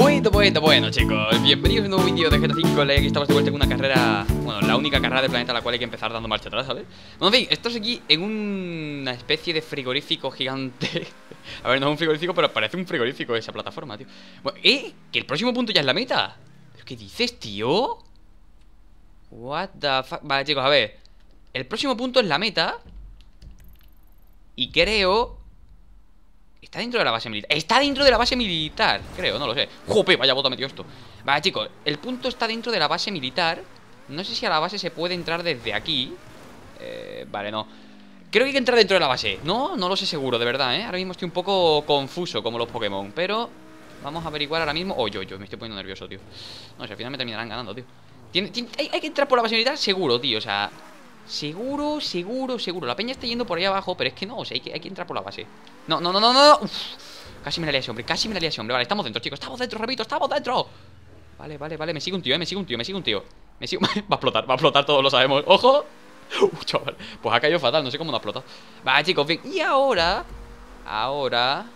Bueno, bueno, bueno chicos, bienvenidos a un nuevo vídeo de GTA 5 Aquí estamos de vuelta en una carrera, bueno, la única carrera del planeta a la cual hay que empezar dando marcha atrás, ¿sabes? Bueno, en fin, estamos aquí en una especie de frigorífico gigante A ver, no es un frigorífico, pero parece un frigorífico esa plataforma, tío bueno, ¿Eh? ¿Que el próximo punto ya es la meta? ¿Qué dices, tío? What the fuck Vale, chicos, a ver El próximo punto es la meta Y creo ¿Está dentro de la base militar? Está dentro de la base militar Creo, no lo sé. ¡Jope! Vaya bota metió esto. Vale, chicos El punto está dentro de la base militar. No sé si a la base se puede entrar desde aquí. Eh, Vale, no. Creo que hay que entrar dentro de la base. No, no lo sé seguro, de verdad, ¿eh? Ahora mismo estoy un poco confuso como los Pokémon Pero vamos a averiguar ahora mismo. Oh, yo, yo, me estoy poniendo nervioso, tío. No sé, al final me terminarán ganando, tío. Hay que entrar por la base militar seguro, tío. O sea, Seguro, seguro, seguro. La peña está yendo por ahí abajo, pero es que no O sea, hay que, hay que entrar por la base. No, no, no, no, no Casi me la lié ese hombre, casi me la lié ese hombre. Vale, estamos dentro, chicos, estamos dentro, repito, estamos dentro. Vale, vale, vale, me sigue un tío, eh, me sigue un tío, me sigue un tío. Me sigue... va a explotar, va a explotar, todos lo sabemos. ¡Ojo! Uh, chaval, pues ha caído fatal, no sé cómo no ha explotado. Vale, chicos, bien, y ahora Ahora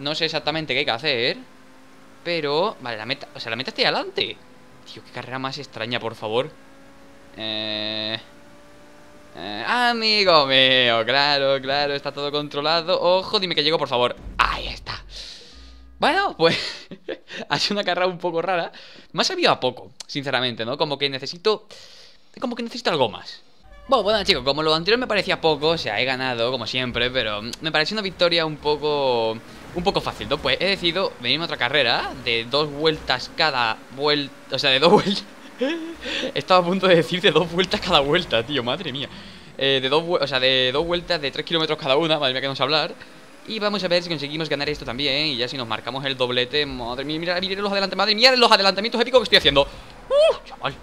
No sé exactamente qué hay que hacer Pero, vale, la meta, o sea, la meta está ahí adelante. Tío, qué carrera más extraña, por favor. Eh... Eh, amigo mío, claro, claro, está todo controlado. Ojo, dime que llego, por favor. Ahí está. Bueno, pues ha sido una carrera un poco rara. Me ha sabido a poco, sinceramente, ¿no? Como que necesito... Como que necesito algo más. Bueno, bueno chicos, como lo anterior me parecía poco, o sea, he ganado como siempre, pero me pareció una victoria un poco un poco fácil, ¿no? Pues he decidido venirme a otra carrera de dos vueltas cada vuelta, o sea, de dos vueltas Estaba a punto de decir de dos vueltas cada vuelta, tío, madre mía. Eh, de dos, o sea, de dos vueltas de tres kilómetros cada una, madre mía que a hablar. Y vamos a ver si conseguimos ganar esto también Y ya si nos marcamos el doblete, madre mía, mira, mira los adelantamientos Madre mía, los adelantamientos épicos que estoy haciendo. ¡Uh, chaval!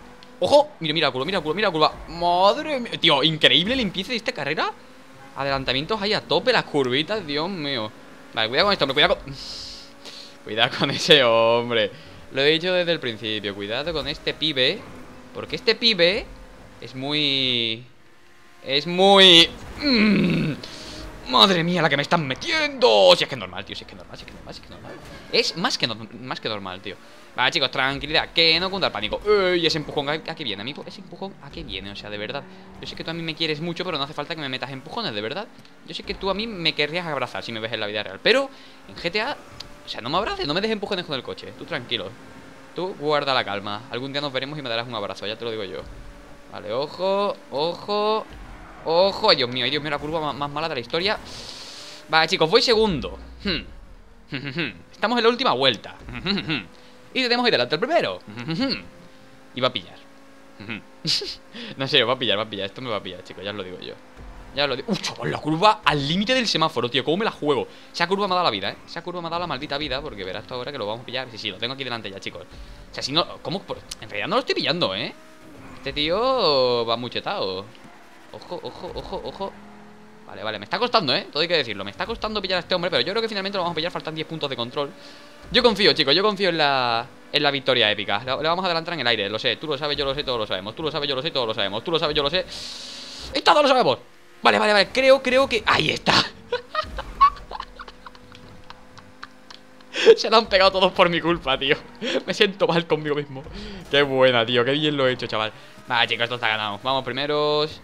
¡Ojo! Mira, mira curva, mira curva, mira curva Madre mía, tío, increíble limpieza de esta carrera. Adelantamientos ahí a tope, las curvitas, Dios mío. Vale, cuidado con esto, hombre, cuidado con... Cuidado con ese hombre lo he dicho desde el principio, cuidado con este pibe Porque este pibe es muy... Es muy... Mm, madre mía, la que me están metiendo. Si es que es normal, tío, si es que es normal, si es que es normal, si es que es normal. Es más que, más que normal, tío. Vale, chicos, tranquilidad, que no cunda el pánico. Y ese empujón, ¿a, qué viene, amigo? Ese empujón, ¿a qué viene? O sea, de verdad. Yo sé que tú a mí me quieres mucho, pero no hace falta que me metas empujones, de verdad. Yo sé que tú a mí me querrías abrazar si me ves en la vida real. Pero en GTA o sea, no me abraces, no me dejes empujones con el coche. Tú tranquilo. Tú guarda la calma. Algún día nos veremos y me darás un abrazo, ya te lo digo yo. Vale, ojo, ojo Ojo, ay Dios mío, ay Dios mío, la curva más, mala de la historia. Vale, chicos, voy segundo. Hmm. Estamos en la última vuelta. Y tenemos ahí delante el primero. Y va a pillar. No sé, va a pillar, va a pillar. Esto me va a pillar, chicos, ya os lo digo yo ya lo digo. ¡Uf, chaval! La curva al límite del semáforo, tío. ¿Cómo me la juego? Esa curva me ha dado la vida, ¿eh? Esa curva me ha dado la maldita vida. Porque verás tú ahora que lo vamos a pillar. Sí, sí, lo tengo aquí delante ya, chicos. O sea, si no. ¿Cómo? En realidad no lo estoy pillando, ¿eh? Este tío va muchetado. Ojo, ojo, ojo, ojo. Vale, vale, me está costando, ¿eh? Todo hay que decirlo. Me está costando pillar a este hombre. Pero yo creo que finalmente lo vamos a pillar. Faltan 10 puntos de control. Yo confío, chicos. Yo confío en la. En la victoria épica. Le vamos a adelantar en el aire, lo sé. Tú lo sabes, yo lo sé, todos lo sabemos. Tú lo sabes, yo lo sé, todos lo sabemos. Tú lo sabes, yo lo sé. Y todos lo sabemos. Vale, vale, vale, creo, creo que... ¡Ahí está! Se lo han pegado todos por mi culpa, tío Me siento mal conmigo mismo Qué buena, tío, qué bien lo he hecho, chaval Vale, chicos, esto está ganado Vamos primeros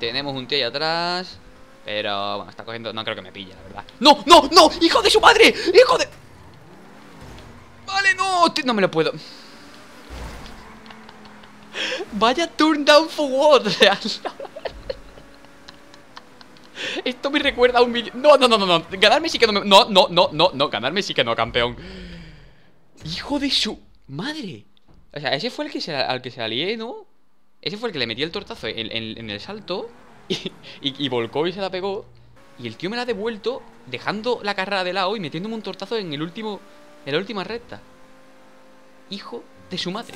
Tenemos un tío ahí atrás Pero, bueno, está cogiendo... No creo que me pille, la verdad ¡No, no, no! ¡Hijo de su madre! ¡Hijo de...! Vale, no No me lo puedo Vaya turn down for what. Esto me recuerda a un vídeo No, no, no, no, no. Ganarme sí que no me... No, no, no, no, no. Ganarme sí que no, campeón. Hijo de su... Madre. O sea, ese fue el que se, al que se alié, ¿no? Ese fue el que le metí el tortazo en, el salto y, y, volcó y se la pegó. Y el tío me la ha devuelto Dejando la carrera de lado y metiéndome un tortazo en el último... En la última recta. Hijo de su madre